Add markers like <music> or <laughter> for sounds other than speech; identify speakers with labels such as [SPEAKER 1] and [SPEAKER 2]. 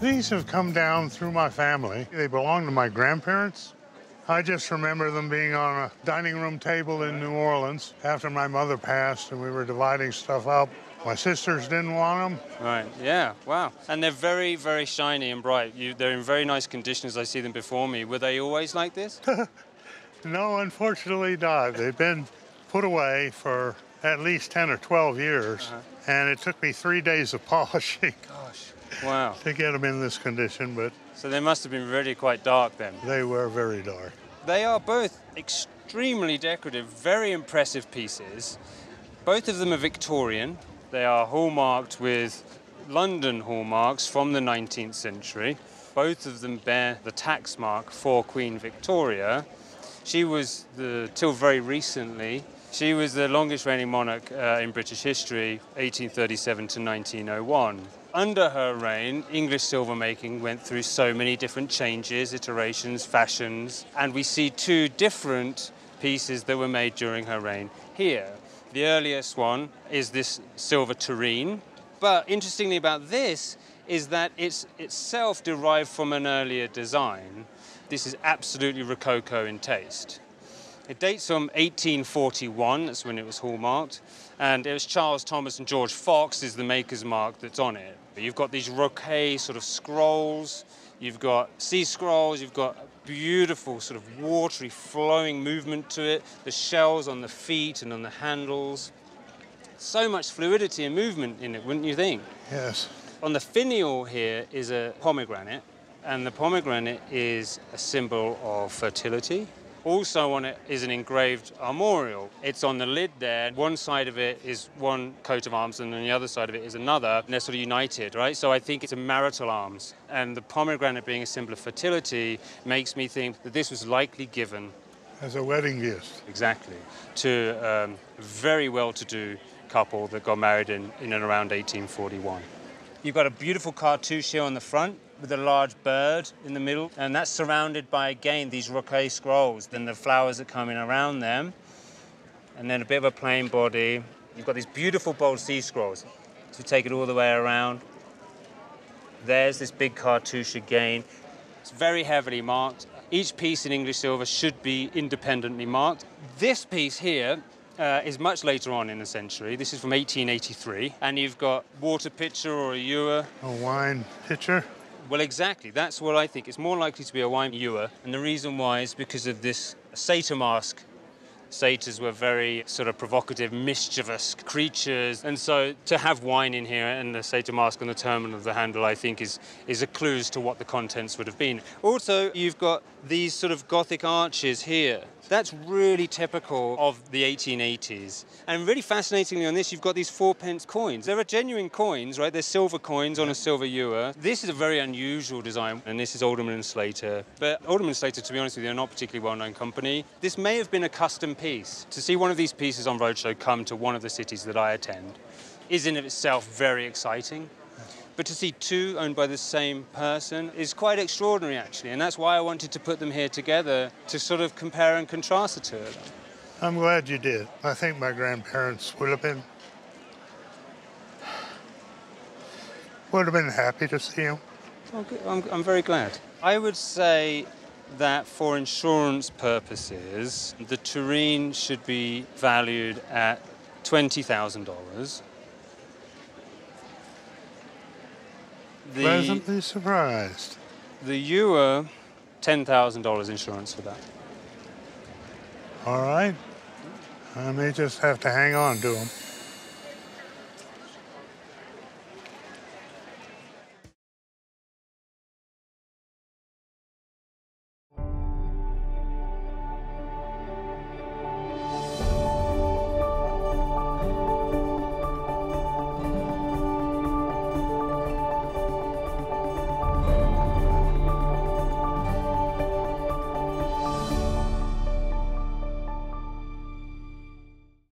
[SPEAKER 1] These have come down through my family. They belong to my grandparents. I just remember them being on a dining room table in New Orleans after my mother passed and we were dividing stuff up. My sisters didn't want them.
[SPEAKER 2] Right, yeah, wow. And they're very, very shiny and bright. You, they're in very nice condition as I see them before me. Were they always like this? <laughs>
[SPEAKER 1] no, unfortunately not. They've been put away for at least 10 or 12 years, uh -huh. and it took me three days of polishing.
[SPEAKER 2] Gosh, wow.
[SPEAKER 1] to get them in this condition, but
[SPEAKER 2] so they must have been really quite dark then.
[SPEAKER 1] They were very dark.
[SPEAKER 2] They are both extremely decorative, very impressive pieces. Both of them are Victorian. They are hallmarked with London hallmarks from the 19th century. Both of them bear the tax mark for Queen Victoria. She was, the, till very recently, she was the longest reigning monarch uh, in British history, 1837 to 1901 under her reign, English silver making went through so many different changes, iterations, fashions, and we see two different pieces that were made during her reign here. The earliest one is this silver tureen, but interestingly about this is that it's itself derived from an earlier design. This is absolutely Rococo in taste. It dates from 1841, that's when it was hallmarked, and it was Charles Thomas and George Fox is the maker's mark that's on it. You've got these rocaille sort of scrolls, you've got C-scrolls, you've got beautiful sort of watery flowing movement to it, the shells on the feet and on the handles. So much fluidity and movement in it, wouldn't you think?
[SPEAKER 1] Yes.
[SPEAKER 2] On the finial here is a pomegranate, and the pomegranate is a symbol of fertility also on it is an engraved armorial. It's on the lid there. One side of it is one coat of arms and on the other side of it is another. And they're sort of united, right? So I think it's a marital arms. And the pomegranate being a symbol of fertility makes me think that this was likely given
[SPEAKER 1] as a wedding gift.
[SPEAKER 2] Exactly. To um, a very well-to-do couple that got married in, in and around 1841. You've got a beautiful cartouche here on the front with a large bird in the middle, and that's surrounded by, again, these rocaille scrolls, then the flowers that come in around them, and then a bit of a plain body. You've got these beautiful bold C-scrolls. So take it all the way around. There's this big cartouche again. It's very heavily marked. Each piece in English silver should be independently marked. This piece here uh, is much later on in the century. This is from 1883, and you've got water pitcher or a ewer.
[SPEAKER 1] A wine pitcher.
[SPEAKER 2] Well, exactly. That's what I think. It's more likely to be a wine ewer, and the reason why is because of this satyr mask. Satyrs were very sort of provocative, mischievous creatures, and so to have wine in here and the satyr mask on the terminal of the handle, I think, is is a clue as to what the contents would have been. Also, you've got these sort of Gothic arches here that's really typical of the 1880s. And really fascinatingly on this, you've got these four pence coins. There are genuine coins, right? They're silver coins on a silver ewer. This is a very unusual design, and this is Aldwinckle and Slater. But Aldwinckle and Slater, to be honest with you, are not particularly well-known company. This may have been a custom piece. To see one of these pieces on Roadshow come to one of the cities that I attend is in itself very exciting. But to see two owned by the same person is quite extraordinary, actually. And that's why I wanted to put them here together to sort of compare and contrast the two of them.
[SPEAKER 1] I'm glad you did. I think my grandparents would have been would have been happy to see him.
[SPEAKER 2] Oh, I'm, I'm very glad. I would say that for insurance purposes, the Tureen should be valued at $20,000
[SPEAKER 1] the, Pleasantly surprised.
[SPEAKER 2] The ewer, $10,000 insurance for that.
[SPEAKER 1] All right. I may just have to hang on to them.